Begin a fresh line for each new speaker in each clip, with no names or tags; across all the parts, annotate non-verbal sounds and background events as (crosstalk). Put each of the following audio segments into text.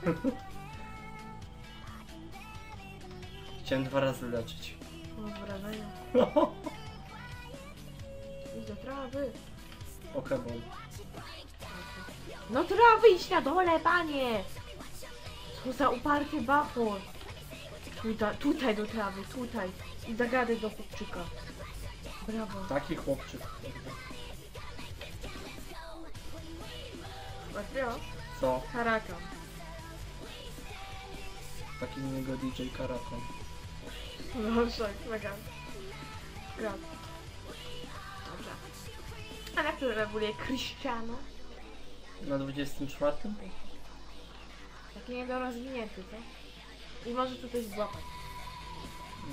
(laughs) Chciałem dwa razy leczyć.
Mam wrażenie. Idź do trawy.
Pokeball.
No trawy idź na dole, panie! Co za uparty bafor. Tutaj, tutaj do trawy, tutaj. I zagadaj do chłopczyka. Brawo.
Taki chłopczyk.
Łatwo?
Co?
Haraka.
Taki z niego DJ Karakon.
No szok, mega. Gra. Dobra. A na które reguluje Cristiano?
Na 24?
Taki niedorozwinięty, co? I może tu coś złapać.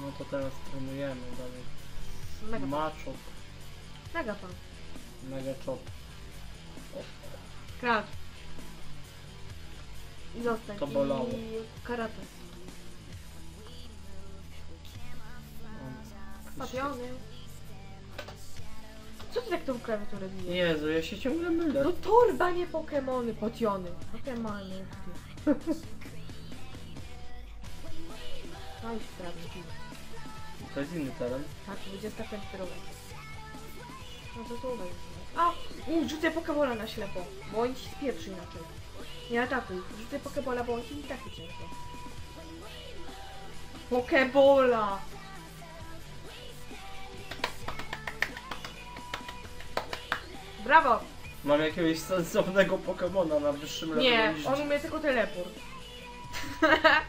No to teraz trenujemy dalej. Maczop,
Mega pan.
mega chop.
Kracz. I zostań.
To bolało.
I karate. Papiony. Co ty tak tą klawiaturę bijesz?
Jezu, ja się ciągle mylę.
No torba, nie Pokemony, potiony. Pokemony. No (laughs) i sprawnie.
To jest inny teren.
Tak, 25 kierowek. No to tu jest. A! U, rzucę Pokebola na ślepo, bo on ci spieprzy inaczej. Nie atakuj. Rzucę Pokebola, bo on ci i tak ucieknie. Pokebola! Brawo!
Mam jakiegoś sensownego Pokemona na wyższym levelu
Nie,
niż-
on umie tylko teleport. (laughs)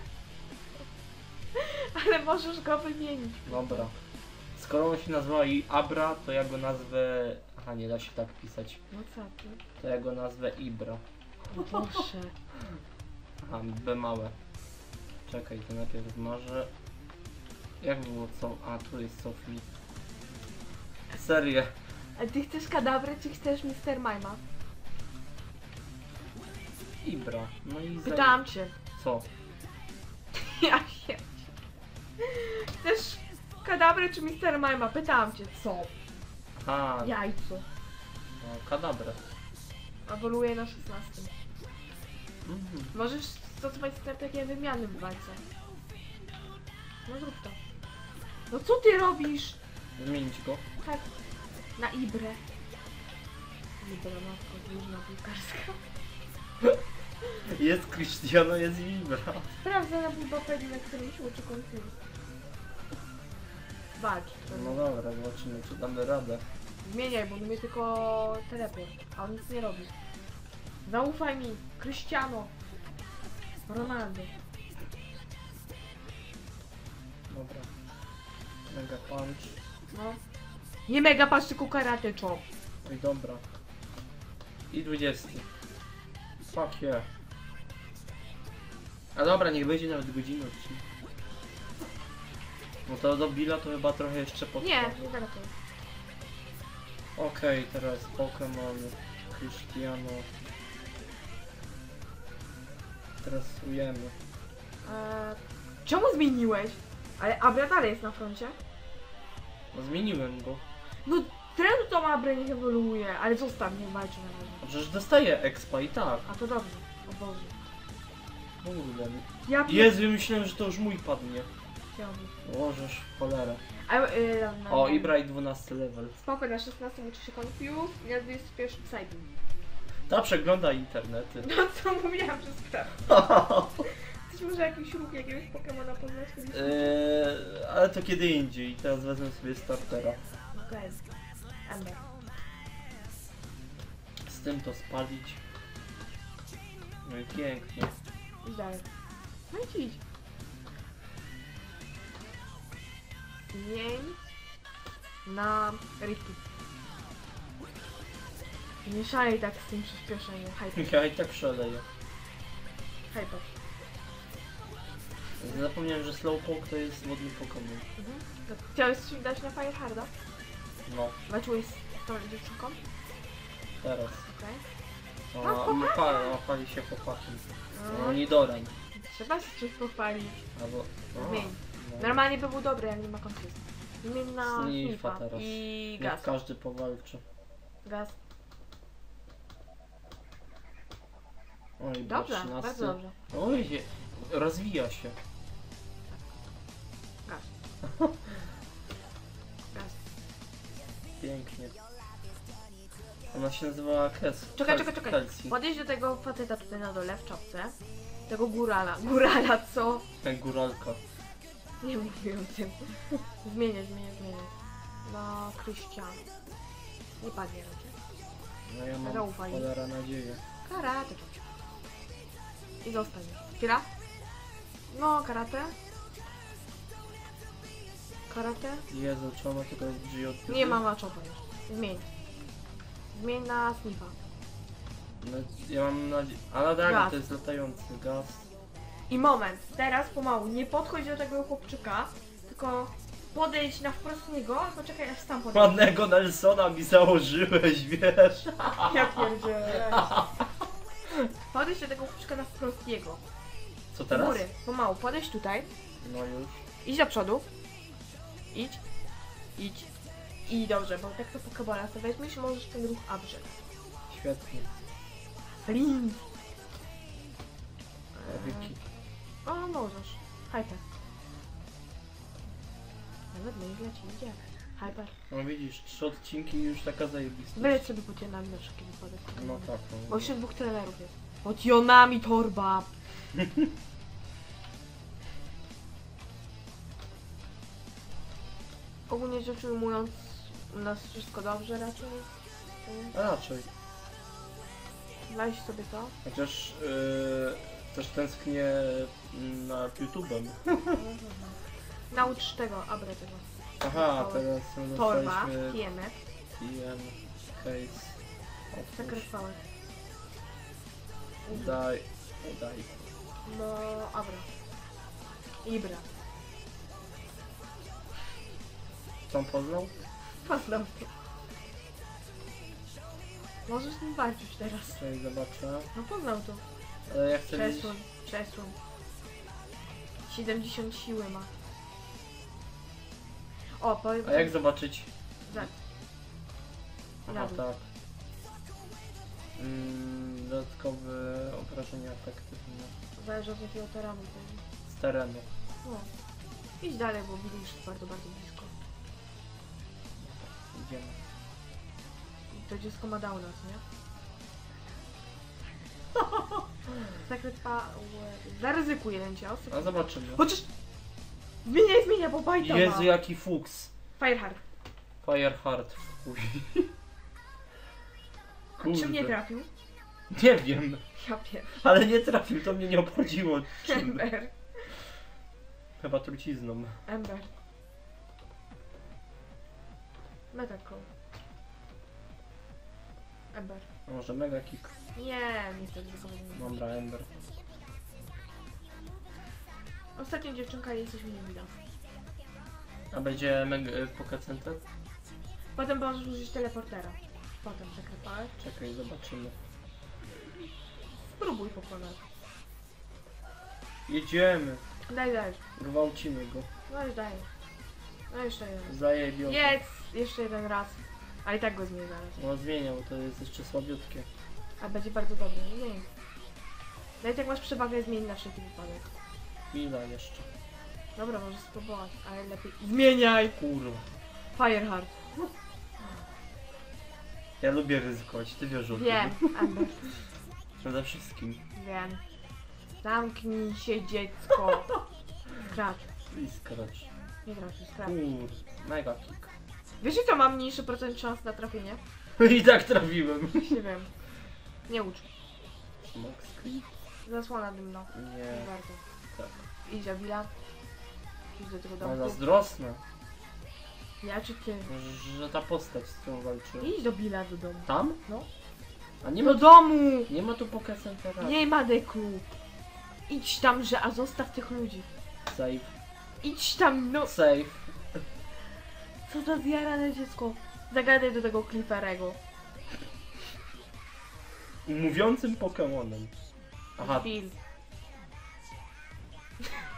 Ale możesz go wymienić.
Dobra. Skoro on się nazywa i Abra, to ja go nazwę... Aha, nie da się tak pisać.
No co ty?
To ja go nazwę Ibra.
O Boże.
Aha, B małe. Czekaj, to najpierw może... Jak było co? A, tu jest cofnij. Serię.
A ty chcesz kadawry, czy chcesz Mr. Mima?
Ibra. No i za...
Pytałam cię.
Co? (laughs)
Ja się. Chcesz kadawry, czy Mr. Mima? Pytałam cię, co?
Aha,
Jajco.
no, kadabrę.
Ewoluuje na 16.
Mhm.
Możesz stosować strategię wymiany w walce. No zrób to. No co ty robisz?
Zmienić go.
Tak. Na Ibrę. Ibra, matko, drużyna piłkarska.
Jest Cristiano, jest Ibra.
Sprawdzę na Bulbapedzie, na którym się uczy fu. Walcz.
No dobra, zobaczymy czy damy radę.
Zmieniaj, bo on umie tylko teleport, a on nic nie robi. Zaufaj mi, Cristiano. Ronaldo.
Dobra. Mega punch.
No. Nie mega patrz, tylko karate chop.
Oj, dobra. I 20. Fuck yeah. A dobra, niech będzie nawet godzinę odcinka. No to do Billa to chyba trochę jeszcze potrwa.
Nie, nie karate.
Okej, teraz Pokémon, Cristiano. Stresujemy.
Eee, czemu zmieniłeś? Ale Abra dalej jest na froncie.
No zmieniłem go.
No, trenuj tą Abrę, niech ewoluuje, ale zostaw, nie walczy na razie.
A przecież dostaję expa i tak.
A to dobrze, o Boże.
Kurde.
Ja pier-
Jezu, myślałem, że to już mój padnie.
chciałbym.
Łożesz w cholerę.
A, no,
O,
no.
Ibra i 12 level.
Spoko, na 16 uczy się Confuse, na 21 Psybeam.
Ta przegląda internety.
No co mówiłam przez chwilę. Chcesz może jakiś ruch jakiegoś Pokemona poznać kiedyś?
Eee, ale to kiedy indziej. Teraz wezmę sobie startera.
Okej. Ember.
Z tym to spalić. No i pięknie.
Idź dalej. No idź, na Ricky. Nie szalej tak z tym przyspieszeniem. Hyper.
Ja i tak szaleję.
Hyper.
Zapomniałem, że Slowpoke to jest wodny Pokémon.
Mhm. To Chciałeś się dać na Fireharda?
No,
Walczyłeś z tą dziewczynką?
teraz.
Okej.
Ona,
No,
ona, pali, ona pali się chłopakiem. No,
No,
Nidoran.
trzeba się czymś pochwalić.
Albo... o,
Zmień.
no.
Normalnie by był dobry, jak nie ma konfliktu. Zmień na
Snifa
Snifa
teraz.
i
Niech
gaz.
każdy powalczy.
Gaz.
Oj,
Dobrze,
13.
bardzo dobrze.
Oj, je- rozwija się.
Gaz. (laughs)
Pięknie. Ona się nazywała Kes.
Czekaj, czekaj, czekaj.
Kelsey.
Podejdź do tego faceta tutaj na dole w czapce. Tego górala. (laughs) Górala, co?
Jak góralka.
Nie mówię o tym. Zmienię, zmienię, zmienię. No, Krystian. Nie padnie raczej.
No ja mam
Zaufaj.
cholera nadzieję.
Karate. I zostań. Chwila. No, karate. Karate.
Jezu, czy ona tylko jest od
Nie ma maczowa już. Zmień. Zmień na snifa.
No, ja mam nadzieję. Ale tak,
Gaz.
to jest latający gaz.
I moment, teraz pomału, nie podchodź do tego chłopczyka, tylko podejdź na wprost niego, albo czekaj aż sam podejdzie.
Ładnego Nelsona mi założyłeś, wiesz? (laughs)
Ja pierdzielę. Podejdź do tego chłopczyka na wprost jego.
Co teraz?
góry, pomału, podejdź tutaj,
No już.
idź do przodu. Idź. Idź. I dobrze, bo tak to pokebola sobie weźmiesz, możesz ten ruch uprzeć.
Świetnie.
Lin.
Wiki.
O, możesz. Hyper. Nawet nieźle ci idzie. Hyper.
No widzisz, trzy odcinki i już taka zajebista.
Wyleć sobie pocionami na wszelki wypadek.
No tak,
Bo
no.
jeszcze dwóch trailerów jest. Pocionami torba. (laughs) Ogólnie rzecz ujmując, u nas wszystko dobrze raczej.
A raczej.
Weź sobie to.
Chociaż yy, też tęsknię nad YouTube'em. (laughs)
Naucz tego, abre tego.
Aha, teraz
Torba,
dostaliśmy
TMF,
TM case. Otwórz.
zakręcałek.
Daj, daj.
No, abra. Ibra.
Tam poznał?
Poznał to. Możesz z nim walczyć teraz.
Tutaj zobaczę.
No poznał to.
Ale ja chcę wiedzieć...
Przesuń, przesuń. 70 siły ma. O, powiem
A jak zobaczyć?
Za-
Aha, tak. Mm, dodatkowe obrażenia efektywne.
Zależy od jakiego terenu to jest.
Z terenu.
No. Idź dalej, bo jest bardzo, bardzo blisko.
Idziemy.
I To dziecko ma dał nas, nie? Secret Power. Zaryzykuj jeden cios.
A zobaczymy.
Chociaż... Zmieniaj, zmieniaj, bo bajta
Jezu, jaki fuks.
Firehard.
Fireheart. Chuj.
Czym nie
Kurde.
trafił?
Nie wiem.
Ja pier...
Ale nie trafił, to mnie nie obchodziło. Czym?
Ember.
Chyba trucizną.
Ember. Metacall. Ember.
A może mega kick.
Nie, niestety tylko.
Dobra, Ember.
Ostatnia dziewczynka jesteśmy nie widać.
A będzie mega y, Pocket Center?
Potem możesz użyć teleportera. Potem zakrypałeś.
Czekaj, zobaczymy.
Spróbuj pokonać.
Jedziemy.
Daj, daj.
Gwałcimy go.
No już daj. No jeszcze jeden.
Zajebią.
Jedz! Jeszcze jeden raz. Ale i tak go zmieni zaraz.
No zmieniał, to jest jeszcze słabiutkie.
A będzie bardzo dobry. Nie. No i jak masz przewagę, zmień na wszelki wypadek.
Chwila jeszcze.
Dobra, możesz spróbować, ale lepiej. Zmieniaj!
Kurwa.
Fireheart.
Ja lubię ryzykować, ty wiesz o tym.
Wiem, Amber.
Przede wszystkim.
Wiem. Zamknij się, dziecko. Scratch.
I skracz.
Nie grać, scratch.
Kur, mega kick.
Wiesz, że to mam mniejszy procent szans na trafienie? (laughs)
I tak trafiłem.
Nie wiem. Nie ucz.
Smoke screen?
Zasłona dymna. Nie
Nie,
warto.
tak.
Idź do Billa. Idź do tego
No
domku.
zazdrosne,
Ja czy ty?
że ta postać z którą walczy.
Idź do Billa do domu.
Tam?
No.
A nie
Do
ma,
domu!
nie ma tu Pocket Centera.
Nie ma deku. Idź tam, że a zostaw tych ludzi.
Save.
Idź tam, no.
Save.
Co za zjarane dziecko. Zagadaj do tego Clifferego.
Mówiącym Pokemonem. Aha,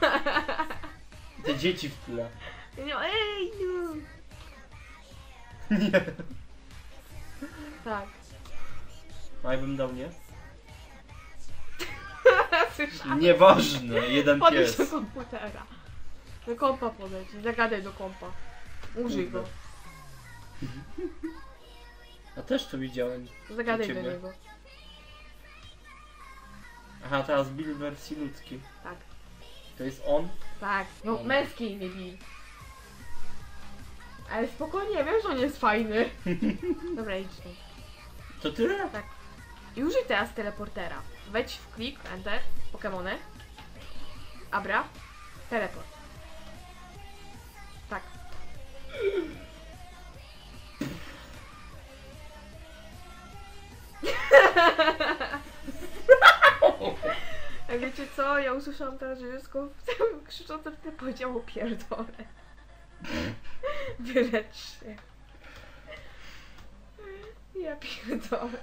(laughs) te dzieci w tle.
No, ej, no.
Nie.
Tak.
A ja bym dał nie? (laughs) Nieważne, jeden
Podejdź do
pies.
komputera. Do kompa podejdź, zagadaj do kompa. Użyj go,
A też to widziałem.
zagadaj do niego.
Aha, teraz Bill wersji ludzkiej.
Tak,
To jest on?
tak. No
Dobra.
męski nie bij. Ale spokojnie, wiem, że on jest fajny. (laughs) Dobra, idź tu.
To tyle?
I użyj teraz teleportera. Wejdź w klik, enter, Pokemony. Abra, teleport. (laughs) A wiecie co? Ja usłyszałam teraz, że dziecko (laughs) krzyczące w tym powiedziało pierdolę. Wylecz się. Ja pierdolę.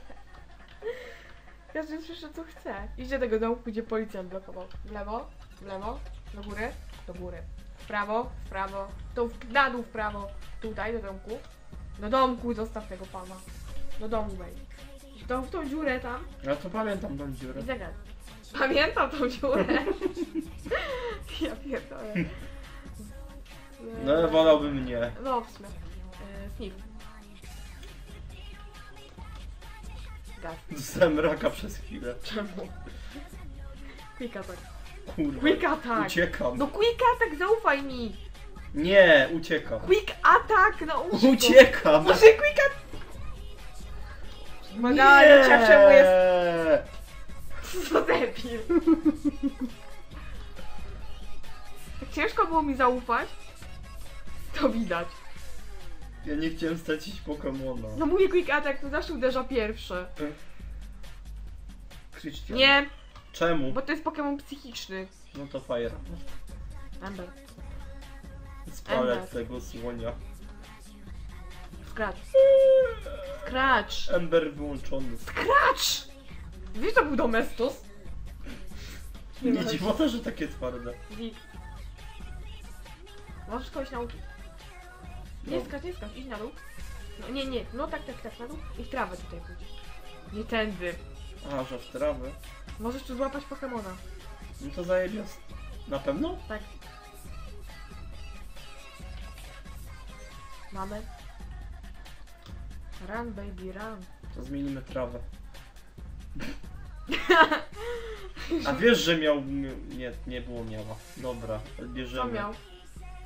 Każdy słyszy co chce. Idzie do tego domku, gdzie policjant blokował. W lewo, w lewo, do góry, do góry. W prawo, w prawo, to w, na dół w prawo. Tutaj do domku. Do domku zostaw tego pana. Do domu wejdź. To w tą dziurę tam
Ja to pamiętam tą dziurę.
i. Pamiętam tą dziurę. (laughs) ja pierdolę.
No ale wolałbym nie.
No w sumie. E. Gaz.
Dostałem raka przez chwilę.
Czemu? Quick attack.
Kurwa.
Quick attack!
Uciekam.
No quick attack, zaufaj mi!
Nie, uciekam.
Quick attack, no go.
Uciekam!
Może quick attack! Magalia, czemu jest... Co debil? Jak ciężko było mi zaufać, to widać.
Ja nie chciałem stracić Pokemona.
No mówię quick attack, to zawsze uderza pierwszy.
Krystian.
Nie,
Czemu?
bo to jest Pokémon psychiczny.
No to Fire.
Ember.
Spalę
Ember.
tego słonia.
Scratch. Scratch.
Ember wyłączony.
Scratch! Wiesz, to był Domestos?
Nie dziwota, że takie twarde.
Wi. Możesz kogoś nauczyć. Nie skacz, nie skacz, idź na dół. No nie, nie, no tak, tak, tak, na dół i w trawę tutaj pójdź. Nie tędy.
A, że w trawę.
Możesz tu złapać Pokemona.
No to zajebiast. Na pewno?
Tak. Mamy. Run, baby, run.
To zmienimy trawę. (laughs) A wiesz, że miał... mi- Nie, nie było miała. Dobra,
Co
bierzemy.
miał?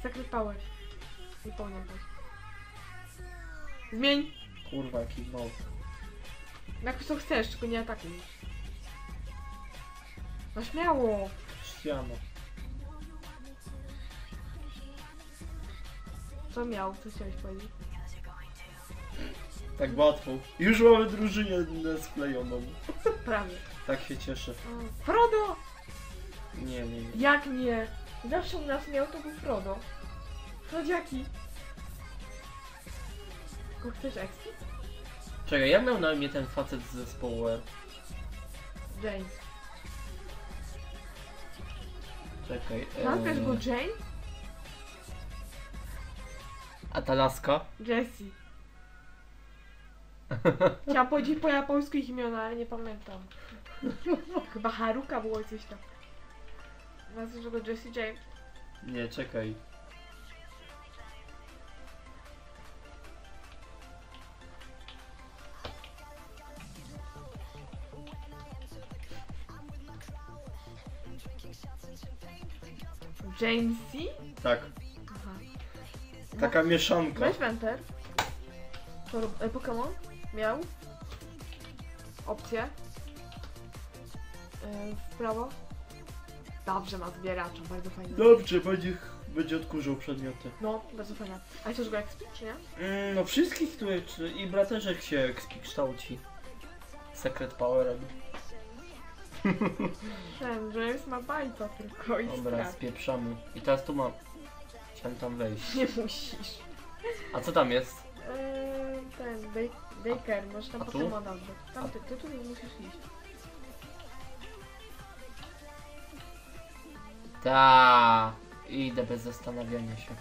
Secret power. Nie pamiętam. Zmień.
Kurwa, jaki no.
Jak co chcesz, tylko nie atakuj. No śmiało.
Ściano.
Co miał? Co chciałeś powiedzieć?
Tak łatwo. Już mamy drużynę sklejoną.
Prawie.
Tak się cieszę.
Frodo!
Nie, nie, nie.
Jak nie? Zawsze u nas miał to był Frodo. Frodziaki. Tylko chcesz expi?
Czekaj, jak miał na imię ten facet z zespołu R?
James.
Czekaj.
Nazwiesz
eee,
go Jane?
A ta laska?
Jessie. Chciałam powiedzieć po japońsku ich imiona, ale nie pamiętam. (laughs) Chyba Haruka było coś tam. Nazwiesz go Jessie James.
Nie, czekaj.
Jamesy?
Tak,
Aha.
taka mieszanka.
Weź rób- e, Pokémon miał opcję e, w prawo. Dobrze, ma zbieracza, bardzo fajnie.
Dobrze, będzie, będzie odkurzał przedmioty.
No, bardzo fajnie. A chcesz go expić, czy nie?
Mm, no wszystkich tutaj, czy, i braterzek się expi kształci. Secret Powerem. (laughs)
Ten James ma bajca tylko i
Dobra,
strach.
spieprzamy. I teraz tu mam... Chciałem tam wejść.
Nie musisz.
A co tam jest?
Eee, ten, Day- Daycare, możesz tam
A tu?
Pokemona oddać. Tam ty, ty tu musisz iść.
Ta. Idę bez zastanawiania się.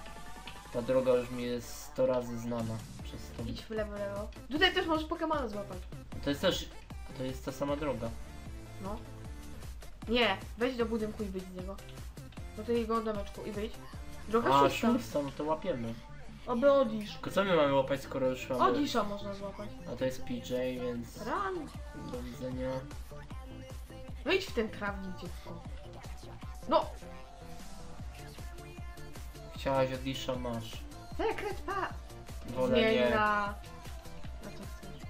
Ta droga już mi jest 100 razy znana przez to.
Idź w lewo, lewo. Tutaj też możesz Pokemona złapać.
To jest też... To jest ta sama droga.
No. Nie, wejdź do budynku i wyjdź z niego. Do tego domeczku i wyjdź. Droga
A,
szósta.
szósta, no to łapiemy.
Oby Odisz.
Tylko co my mamy łapać, skoro już mamy...
Odisza można złapać.
A to jest PJ, więc
Ran.
do widzenia.
Wyjdź w ten trawnik dziecko. No,
Chciałaś Odisha, masz.
sekret pa.
Wolę
Zmień
nie.
na... Na co chcesz?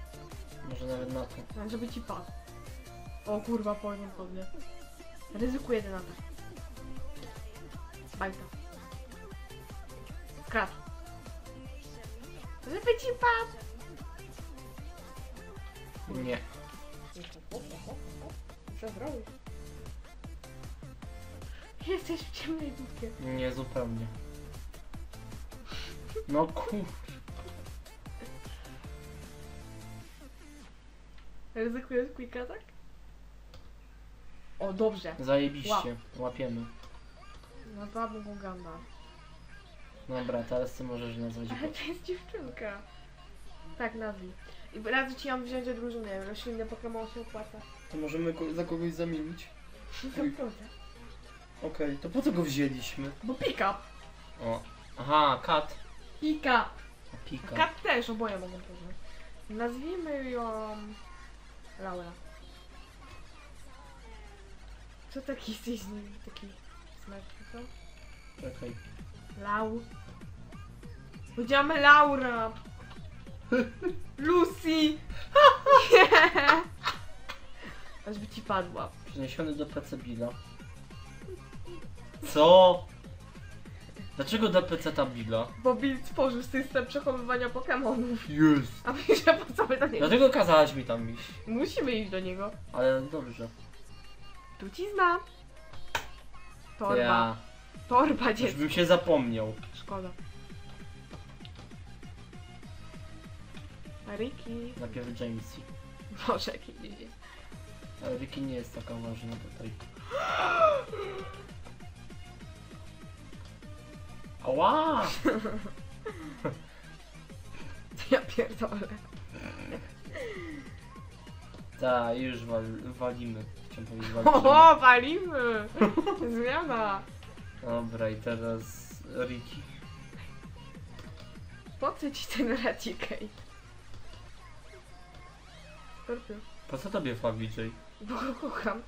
Może nawet na to.
No, Żeby ci padł. O kurwa, powiem sobie. Ryzykuję jeden atak. Bajta. Krat. Żeby ci padł.
Nie.
Co zrobić? Jesteś w ciemnej dupie.
Nie zupełnie. No kur...
Ryzykujesz quick attack? O, dobrze.
Zajebiście. Łapiemy.
Nazwałabym go Ganda.
Dobra, teraz ty możesz nazwać.
Ale to jest dziewczynka. Tak, nazwij. I radzę ci ją wziąć do drużyny. Roślinne Pokémon się opłaca.
To możemy ko- za kogoś zamienić. (laughs)
Naprawdę.
Okej, to po co go wzięliśmy?
Bo pick-up.
O. Aha, kat.
Pika.
Pika.
Kat też, oboje mogą poznać. Nazwijmy ją... Laura. Co taki jesteś z nim? Taki smerfy, co?
Czekaj.
Lau. Powiedziałam Laura. Lucy. Nie. Aż by ci padła.
Przeniesiony do PC Billa. Co? Dlaczego do PC ta Billa?
Bo Bill stworzył system przechowywania Pokemonów.
Jest.
A my że po co my do niego?
Dlatego kazałaś mi tam iść.
Musimy iść do niego.
Ale dobrze.
Trucizna. Torba.
Ja.
Torba
Już
dziecko.
bym się zapomniał.
Szkoda. Ricky.
Najpierw Jamesy.
Boże, jaki nie
Ale Ricky nie jest taka ważna tutaj. Ała!
Ja pierdolę.
Ta, już wal, walimy. Chciałem powiedzieć walczymy.
O, walimy! Zmiana.
Dobra, i teraz Ricky.
Po co ci ten Raticate? Skorpion.
Po co tobie Fabi J?
Bo go kocham.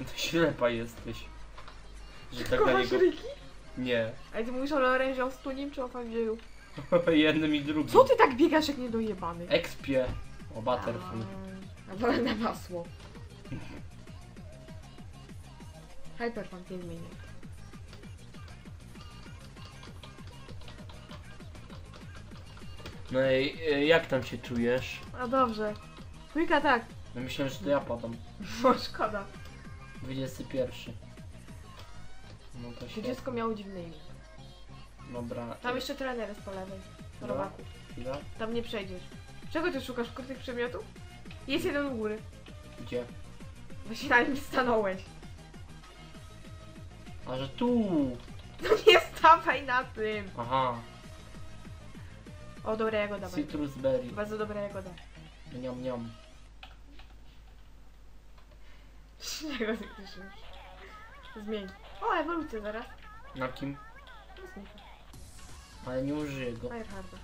No to ślepa jesteś. Że tak na
Kochasz
niego...
Ricky?
Nie.
A ty mówisz o Lorenzie, o Stunim czy o Fabieju? (laughs)
Jednym i drugim.
Co ty tak biegasz jak niedojebany?
Expie. O Butterfree.
A wolę na masło. Hyperfant nie zmienię.
No i e, jak tam się czujesz?
A dobrze. Trójka tak.
No myślałem, że to ja padam. (laughs)
Bo szkoda.
21. No to się...
Dziecko miało dziwne imię.
Dobra.
Tam jeszcze trener jest po lewej. Robaku.
Chwila.
Tam nie przejdziesz. Czego ty szukasz ukrytych przedmiotów? Jest jeden u góry.
Gdzie?
Właśnie na nim stanąłeś.
A że tu!
No nie stawaj na tym.
Aha.
O, dobra jagoda. bardzo.
Citrus berry.
Bardzo dobra jagoda.
Niam niam.
Czego ty krzyczysz? Zmień. O, ewolucja zaraz.
Na kim?
No, Snifa.
Ale nie użyję go.
Fireharda.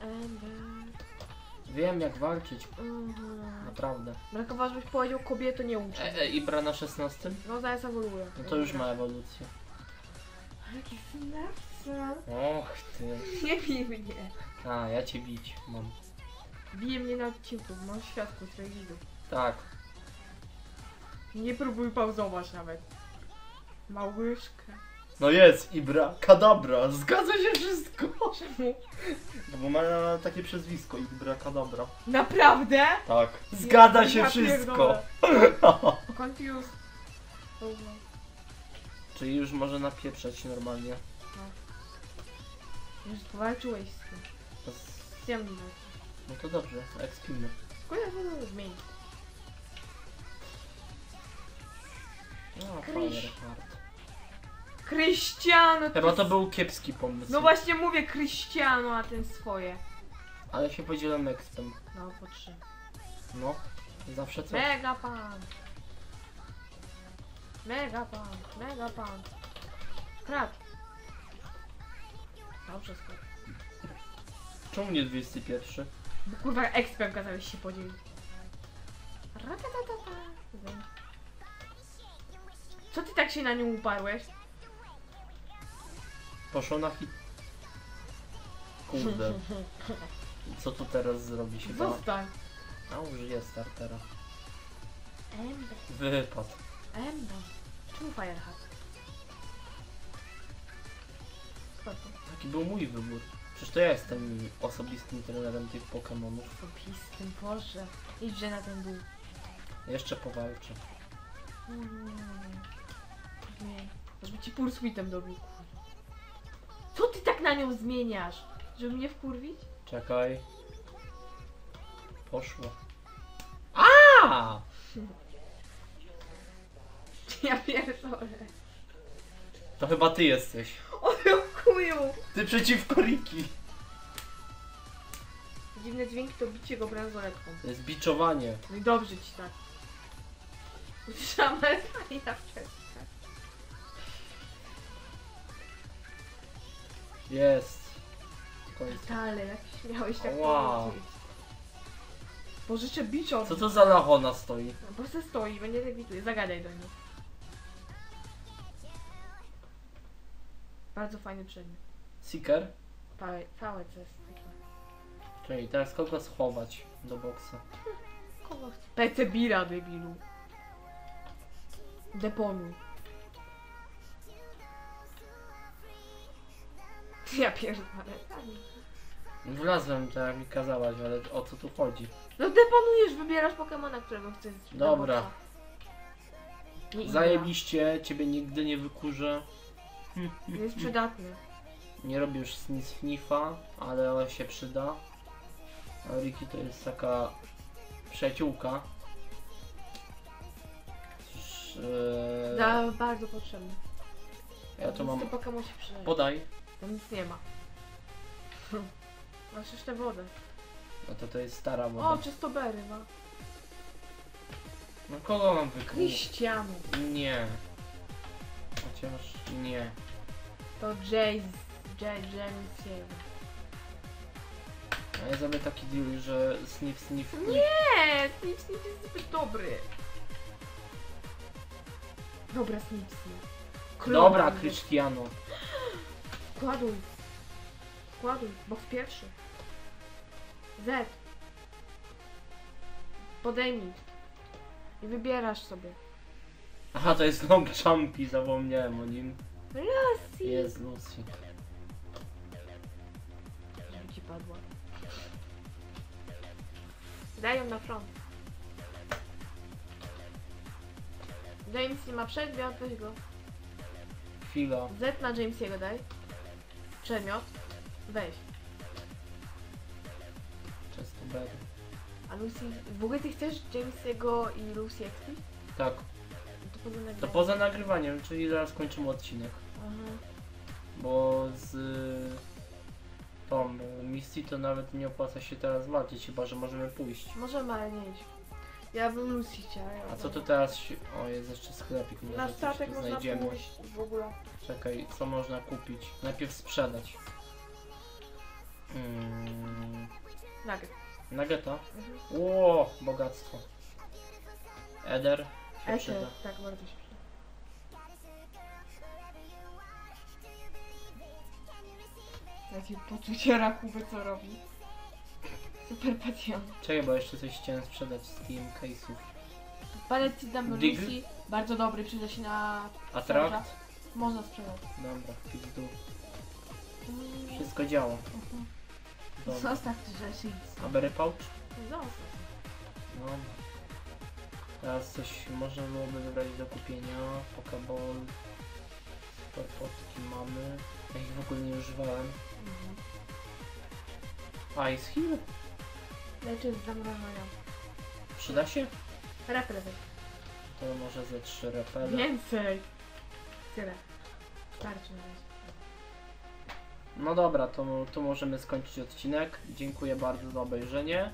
Ember.
Wiem jak walczyć.
Mhm.
Naprawdę.
Brakowało, żebyś powiedział kobieto nie uczy.
E, e, Ibra na 16?
No zaraz ewoluuje.
No to już ma ewolucję.
Jaki synapsa.
Och ty.
Nie bij mnie.
A, ja cię bić mam.
Bije mnie na odcinku, mam świadku swoich widzów.
Tak.
Nie próbuj pauzować nawet. Małyszka.
No jest Ibra. Kadabra. Zgadza się wszystko.
Czemu?
No bo ma takie przezwisko Ibra Kadabra.
Naprawdę?
Tak. Zgadza się
Ja
wszystko. (laughs)
Confused.
Czyli już może napieprzać normalnie.
Już powalczyłeś z tym. Ciemnym.
No to dobrze, ekspimy.
Skąd to zmień?
No,
Kryś.
Fireheart.
Krystiano!
Chyba to był kiepski pomysł.
No właśnie mówię Krystiano, a ten swoje.
Ale się podzielam expem.
No, po trzy.
No. Zawsze coś.
Mega pan. Mega pan, mega pan. Krat. Dobrze, skoro.
Czemu nie 201?
Bo kurwa ekspert kazałeś się podzielić. Ratatatata. Co ty tak się na nią uparłeś?
Poszło na hit. Kurde. (laughs) Co tu teraz zrobi się?
Zostań.
A użyję startera.
Ember,
Wypad.
Ember. Czemu Firehat?
Taki był mój wybór. Przecież to ja jestem osobistym trenerem tych Pokémonów.
Opisty, Boże. Idźże na ten dół.
Jeszcze powalczę.
Mm. Nie. Żeby ci pursuitem dobił. Co ty tak na nią zmieniasz? Żeby mnie wkurwić?
Czekaj. Poszło. A!
Ja pierdolę.
To chyba ty jesteś.
O chuju!
Ty przeciwko Riki.
Dziwne dźwięki to bicie go bransoletką.
To jest biczowanie.
No i dobrze ci tak. Usłyszałam, ale ja wcześniej.
Jest. Koniec.
Ale jak śmiałeś tak
Wow.
powiedzieć. Pożyczę bicza od
Co to za lachona stoi?
Bo se stoi, będzie lewituje. Zagadaj do niej. Bardzo fajny przedmiot.
Seeker?
Całe, całe co jest.
Czyli teraz kogo schować do boksa?
Kogo chce? PC Bira, debilu. Deponu. Ja pierdolę.
Wlazłem tak jak mi kazałaś, ale o co tu chodzi?
No deponujesz, wybierasz Pokemona, którego chcesz. do
Dobra.
Nie.
Zajebiście, ciebie nigdy nie wykurzę.
Jest przydatny.
Nie robię już nic fnifa, ale się przyda. A Riki to jest taka przyjaciółka. Cóż, e,
Da, bardzo potrzebny.
ja tu mam.
Pokemon się przydaje.
Podaj.
Tam nic nie ma. (laughs) Masz jeszcze wodę.
No to to jest stara
O,
woda.
czysto bery ma.
No kogo mam wykryć? Nie. Chociaż nie.
To Jace. Jay, James jego.
A ja zrobię taki deal, że sniff sniff.
Nie, Snip Snip jest zbyt dobry. Dobra, Snip Snip. Klon
Dobra,
będzie.
Cristiano.
Wkładuj. Wkładuj, bo w pierwszy. Z. Podejmij. I wybierasz sobie.
Aha, to jest Long Champi, zapomniałem o nim.
Lucy.
Jest Lucy.
Żeby ci padła. Daj ją na front. James nie ma przedmiot, weź go.
Chwila.
Z na Jamesiego daj. Przedmiot. Weź.
Często Berry.
A Lucy... W ogóle ty chcesz Jamesiego i Lucy XP?
Tak,
To poza
to
nagraniem.
poza nagrywaniem, czyli zaraz kończymy odcinek.
Aha.
Bo z y, tą y, misji to nawet nie opłaca się teraz walczyć, chyba że możemy pójść.
Możemy, ale nie iść. Ja bym Lucy chciała. ja
A co
bym-
to teraz się... O, jest jeszcze sklepik, może
Na
coś
statek
tu
można
znajdziemy.
pójść w ogóle.
Czekaj, co można kupić? Najpierw sprzedać. Mm,
Nugget.
Nageta.
Mhm.
Ło, bogactwo. Eder się przyda.
tak, bardzo się przyda. Jakie poczucie rachuby co robi. Super pacjent.
Czekaj, bo jeszcze coś chciałem sprzedać z TM case'ów.
Palet Dam
Digl?
Lucy, bardzo dobry, przyda się na...
Attract?
Można sprzedać.
Dobra, pizdu.
Mm,
Wszystko działa.
mhm.
Dobra.
Zostaw te rzeczy
A berry pouch?
Zostaw.
No. Teraz coś można byłoby wybrać do kupienia. Pokeball. Superpotki mamy. Ja ich w ogóle nie używałem.
Mhm.
Ice Hill?
Leczy z zamrożenia.
Przyda się?
Reprezent.
To może ze trzy repele.
Więcej. Tyle. Starczy na razie.
No dobra, to tu możemy skończyć odcinek. Dziękuję bardzo za obejrzenie.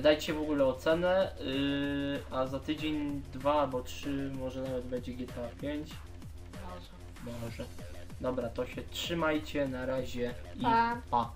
Dajcie w ogóle ocenę, yy, a za tydzień, dwa albo trzy, może nawet będzie GTA 5.
Może.
Może. Dobra, to się trzymajcie, na razie i
Pa.
pa.